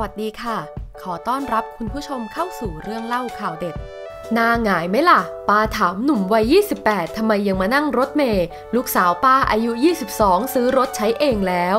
วัสดีค่ะ ขอต้อนรับคุณผู้ชมเข้าสู่เรื่องเล่าข่าวเด็ดนาหงายไหมล่ะ ป้าถามหนุ่มวัย 28 ทำไมยังมานั่งรถเมล์ลูกสาวป้าอายุ 22 ซื้อรถใช้เองแล้ว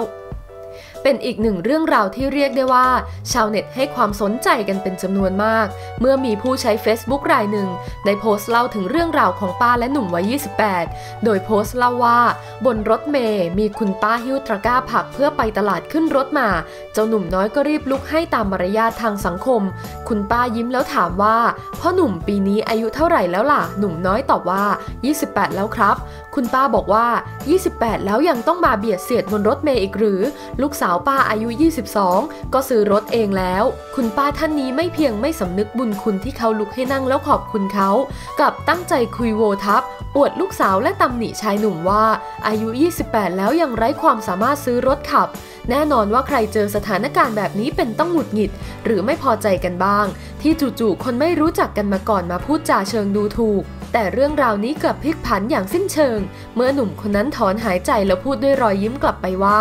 เป็นอีกหนึ่งเรื่องราวที่เรียกได้ว่า ชาวเน็ตให้ความสนใจกันเป็นจำนวนมาก เมื่อมีผู้ใช้ Facebook รายหนึ่งได้โพสต์เล่าถึงเรื่องราวของป้าและหนุ่มวัย 28 โดยโพสต์เล่าว่า บนรถเมย์มีคุณป้าหิ้วตะกร้าผักเพื่อไปตลาดขึ้นรถมา เจ้าหนุ่มน้อยก็รีบลุกให้ตามมารยาททางสังคม คุณป้ายิ้มแล้วถามว่าพ่อหนุ่มปีนี้อายุเท่าไหร่แล้วล่ะ หนุ่มน้อยตอบว่า 28 แล้วครับ คุณป้าบอกว่า 28 แล้วยังต้องมาเบียดเสียดบนรถเมย์อีกหรือ ลูกสาวป้าอายุ 22 ก็ซื้อรถเองแล้ว คุณป้าท่านนี้ไม่เพียงไม่สำนึกบุญคุณที่เขาลุกให้นั่งแล้วขอบคุณเขากับตั้งใจคุยโวทับอวดลูกสาวและตำหนิชายหนุ่มว่า อายุ 28 แล้วยังไร้ความสามารถซื้อรถขับ แน่นอนว่าใครเจอสถานการณ์แบบนี้เป็นต้องหงุดหงิด หรือไม่พอใจกันบ้าง ที่จู่ๆคนไม่รู้จักกันมาก่อนมาพูดจาเชิงดูถูก แต่เรื่องราวนี้กลับพลิกผันอย่างสิ้นเชิง เมื่อหนุ่มคนนั้นถอนหายใจแล้วพูดด้วยรอยยิ้มกลับไปว่า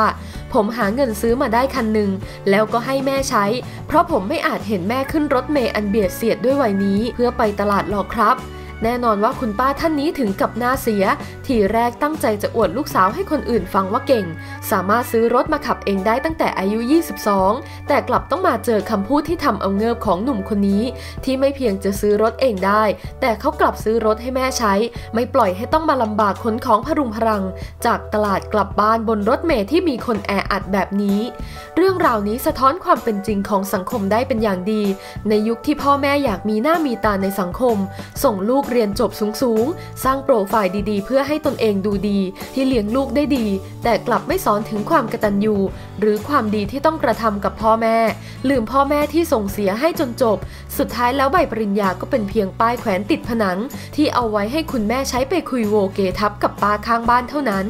ผมหาเงินซื้อมาได้คันหนึ่งแล้วก็ให้แม่ใช้ เพราะผมไม่อาจเห็นแม่ขึ้นรถเมย์อันเบียดเสียดด้วยวัยนี้ เพื่อไปตลาดหรอกครับ แน่นอนว่าคุณป้าท่านนี้ถึงกับหน้าเสีย ทีแรกตั้งใจจะอวดลูกสาวให้คนอื่นฟังว่าเก่ง สามารถซื้อรถมาขับเองได้ตั้งแต่อายุ 22 แต่กลับต้องมาเจอคำพูดที่ทำเอาเงิบของหนุ่มคนนี้ ที่ไม่เพียงจะซื้อรถเองได้ แต่เขากลับซื้อรถให้แม่ใช้ ไม่ปล่อยให้ต้องมาลำบากขนของพรุงพรัง จากตลาดกลับบ้านบนรถเมล์ที่มีคนแออัดแบบนี้ เรื่องราวนี้สะท้อนความเป็นจริงของสังคมได้เป็นอย่างดี ในยุคที่พ่อแม่อยากมีหน้ามีตาในสังคม ส่งลูกเรียนจบสูงๆ สร้างโปรไฟล์ดีๆ เพื่อให้ตนเองดูดี ที่เลี้ยงลูกได้ดี แต่กลับไม่สอนถึงความกตัญญูหรือความดีที่ต้องกระทำกับพ่อแม่ ลืมพ่อแม่ที่ส่งเสียให้จนจบ สุดท้ายแล้วใบปริญญาก็เป็นเพียงป้ายแขวนติดผนัง ที่เอาไว้ให้คุณแม่ใช้ไปคุยโวเกทับกับป้าข้างบ้านเท่านั้น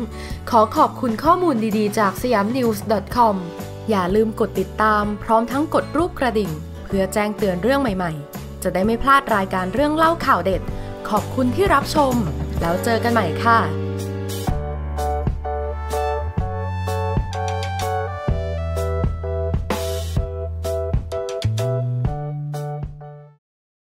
ขอขอบคุณข้อมูลดีๆ จากสยามนิวส์ .com อย่าลืมกดติดตาม พร้อมทั้งกดรูปกระดิ่ง เพื่อแจ้งเตือนเรื่องใหม่ๆ จะได้ไม่พลาดรายการเรื่องเล่าข่าวเด็ด ขอบคุณที่รับชม แล้วเจอกันใหม่ค่ะ